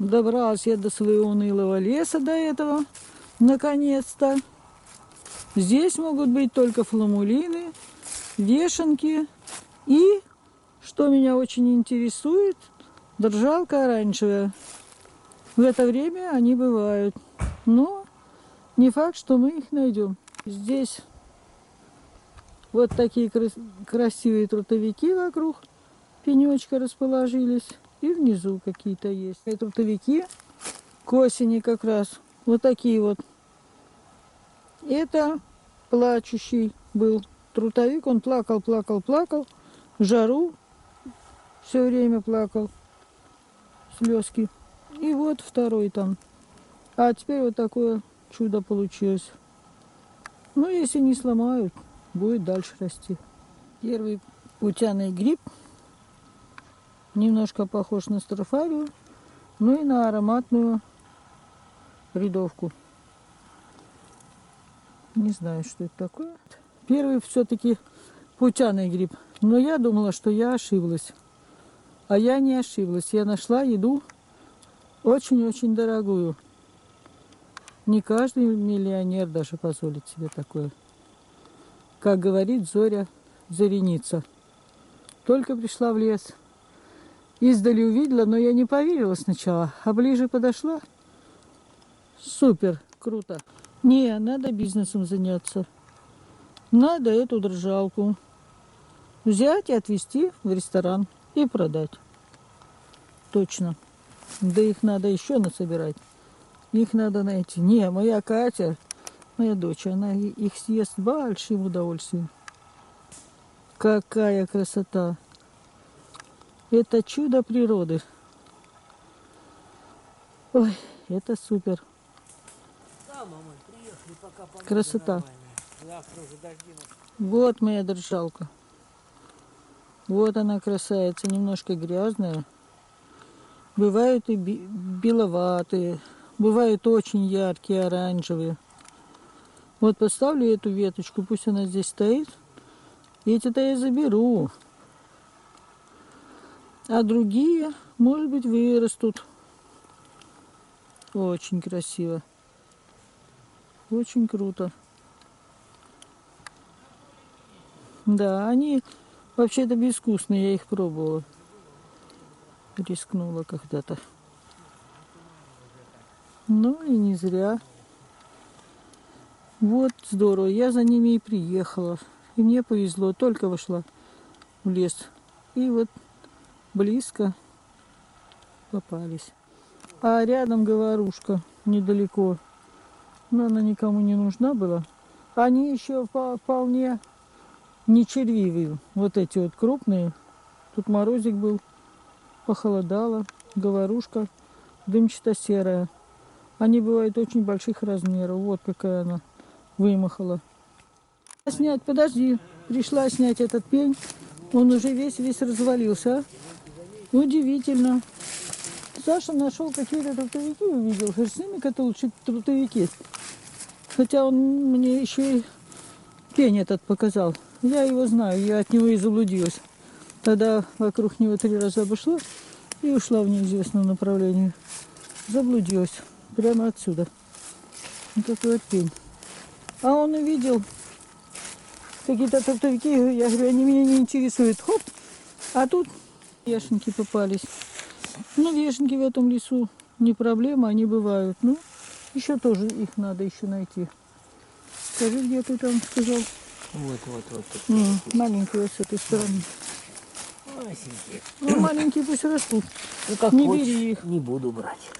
Добралась я до своего унылого леса до этого, наконец-то. Здесь могут быть только фламулины, вешенки и, что меня очень интересует, держалка оранжевая. В это время они бывают, но не факт, что мы их найдем. Здесь вот такие крас- красивые трутовики вокруг пенечка расположились. И внизу какие-то есть. И трутовики к осени как раз. Вот такие вот. Это плачущий был трутовик. Он плакал, плакал, плакал. Жару все время плакал. Слезки. И вот второй там. А теперь вот такое чудо получилось. Ну, если не сломают, будет дальше расти. Первый путяный гриб немножко похож на строфарию, ну и на ароматную рядовку. Не знаю, что это такое. Первый все-таки путяный гриб. Но я думала, что я ошиблась. А я не ошиблась. Я нашла еду очень-очень дорогую. Не каждый миллионер даже позволит себе такое. Как говорит Зоря Зареница. Только пришла в лес. Издали увидела, но я не поверила сначала. А ближе подошла. Супер, круто. Не, надо бизнесом заняться. Надо эту держалку взять и отвезти в ресторан и продать. Точно. Да их надо еще насобирать. Их надо найти. Не, моя Катя, моя дочь, она их съест большим удовольствием. Какая красота! Это чудо природы. Ой, это супер. Да, мама, приехали, пока Красота. Вот моя держалка. Вот она красавица, немножко грязная. Бывают и беловатые, бывают очень яркие, оранжевые. Вот поставлю эту веточку, пусть она здесь стоит. Эти-то я заберу. А другие, может быть, вырастут. Очень красиво. Очень круто. Да, они вообще-то безвкусные, я их пробовала. Рискнула когда-то. Ну и не зря. Вот здорово, я за ними и приехала. И мне повезло, только вошла в лес. И вот близко попались. А рядом говорушка, недалеко. Но она никому не нужна была. Они еще по- вполне не червивые. Вот эти вот крупные. Тут морозик был, похолодало, говорушка дымчато-серая. Они бывают очень больших размеров. Вот какая она вымахала. Снять, подожди. Пришла снять этот пень. Он уже весь-весь развалился. Удивительно. Саша нашел какие-то трутовики, увидел. Шерстяными это лучше трутовики. Хотя он мне еще и пень этот показал. Я его знаю, я от него и заблудилась. Тогда вокруг него три раза обошла и ушла в неизвестном направлении. Заблудилась. Прямо отсюда. Вот такой вот пень. А он увидел какие-то трутовики, я говорю, они меня не интересуют. Хоп, а тут вешенки попались. Ну, вешенки в этом лесу не проблема, они бывают. Ну, еще тоже их надо еще найти. Скажи, где ты там сказал? Вот, вот, вот. тут. М, маленькие с этой стороны. Масенькие. Ну, маленькие пусть растут. Ну, как Не хочешь, бери их. Не буду брать.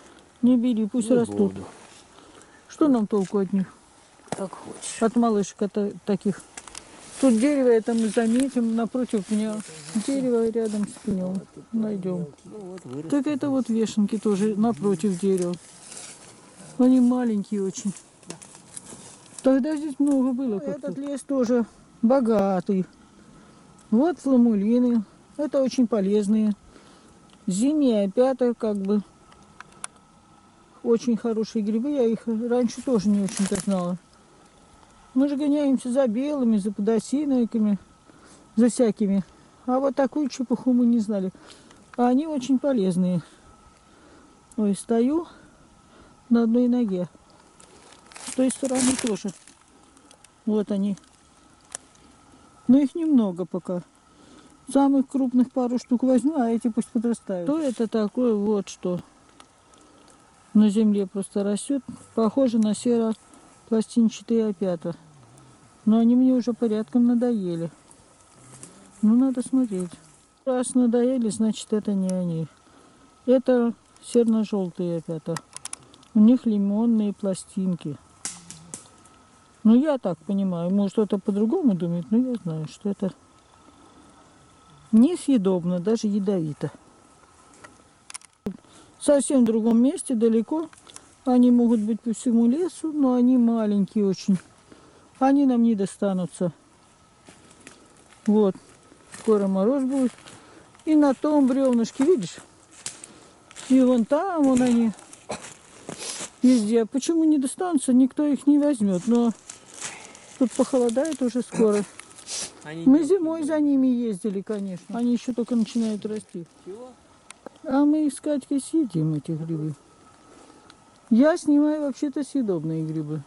Не бери, пусть не растут. буду. Что нам толку от них? Как хочешь. От малышек это, таких. Тут дерево, это мы заметим, напротив пня. Дерево рядом с пнем. Найдем. Ну. Так это вот вешенки тоже напротив дерева. Они маленькие очень. Тогда здесь много было. Этот лес тоже богатый. Вот фламулины. Это очень полезные. Зимняя опята, как бы. Очень хорошие грибы. Я их раньше тоже не очень-то знала. Мы же гоняемся за белыми, за подосиновиками, за всякими. А вот такую чепуху мы не знали. А они очень полезные. Ой, стою на одной ноге. С той стороны тоже. Вот они. Но их немного пока. Самых крупных пару штук возьму, а эти пусть подрастают. Что это такое? Вот что. На земле просто растет. Похоже на серо-пластинчатые опята. Но они мне уже порядком надоели. Ну, надо смотреть. Раз надоели, значит, это не они. Это серно-желтые опята. У них лимонные пластинки. Ну, я так понимаю. Может, кто-то по-другому думает, но я знаю, что это несъедобно, даже ядовито. Совсем в другом месте, далеко. Они могут быть по всему лесу, но они маленькие очень. Они нам не достанутся. Вот. Скоро мороз будет. И на том бревнышке, видишь? И вон там, вон они. Везде. Почему не достанутся, никто их не возьмет. Но тут похолодает уже скоро. Они Мы зимой за ними ездили, конечно. Они еще только начинают расти. Чего? А мы с Катькой съедим эти грибы. Я снимаю вообще-то съедобные грибы.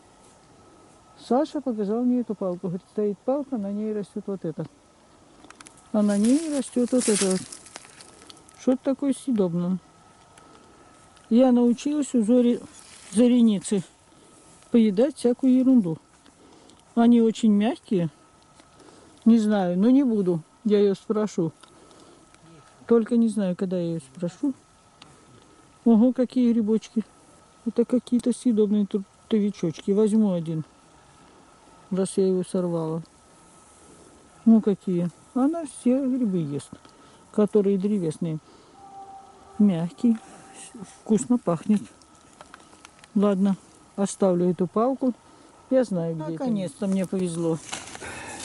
Саша показал мне эту палку. Говорит, стоит палка, на ней растет вот это. А на ней растет вот это. Что-то такое съедобное. Я научилась у Зори, Зореницы поедать всякую ерунду. Они очень мягкие. Не знаю, но не буду. Я ее спрошу. Только не знаю, когда я ее спрошу. Ого, какие грибочки. Это какие-то съедобные трутовичочки. Возьму один, раз я его сорвала. Ну, какие. Она все грибы ест, которые древесные. Мягкий, вкусно пахнет. Ладно, оставлю эту палку. Я знаю, где Наконец-то мне повезло.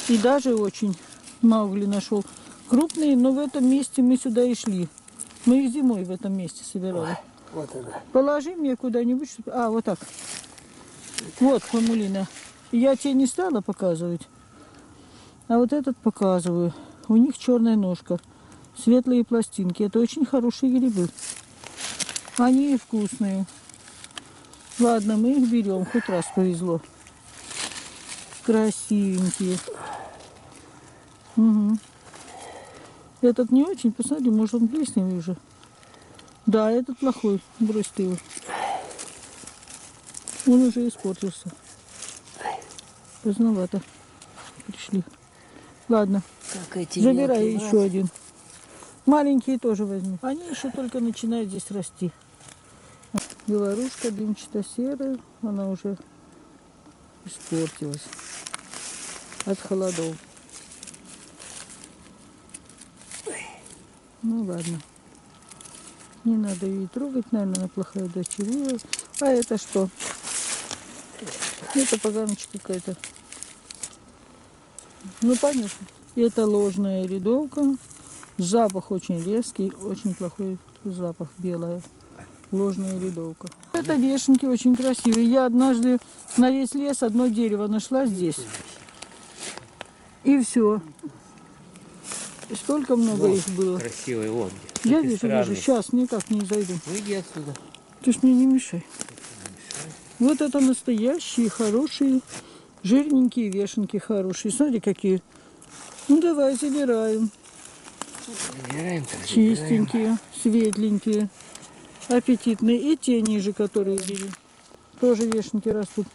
И даже очень Маугли нашел. Крупные, но в этом месте мы сюда и шли. Мы их зимой в этом месте собирали. Вот она. Положи мне куда-нибудь. чтоб- А, вот так. Вот хамулина. Я тебе не стала показывать. А вот этот показываю. У них черная ножка. Светлые пластинки. Это очень хорошие грибы. Они вкусные. Ладно, мы их берем. Хоть раз повезло. Красивенькие. Мгм. Этот не очень, посмотри, может он плесневый уже. Да, этот плохой. Брось ты его. Он уже испортился. Поздновато. Пришли. Ладно, Как эти забирай мелкие, еще один. Маленькие тоже возьми. Они еще только начинают здесь расти. Белоруска дымчато-серая. Она уже испортилась от холодов. Ну ладно. Не надо ее трогать, наверное, она плохая дочерила. А это что? Это поганочка какая-то. Ну понятно. Это ложная рядовка. Запах очень резкий, очень плохой запах белая. Ложная рядовка. Это вешенки очень красивые. Я однажды на весь лес одно дерево нашла здесь. И все. Столько много их было. Красивый, вон. Я вижу, странные. вижу. Сейчас никак не зайду. Выйди отсюда. Ты ж мне не мешай. Вот это настоящие, хорошие, жирненькие вешенки хорошие. Смотри, какие. Ну, давай, забираем. Забираем, забираем. Чистенькие, светленькие, аппетитные. И те ниже, которые били. Тоже вешенки растут.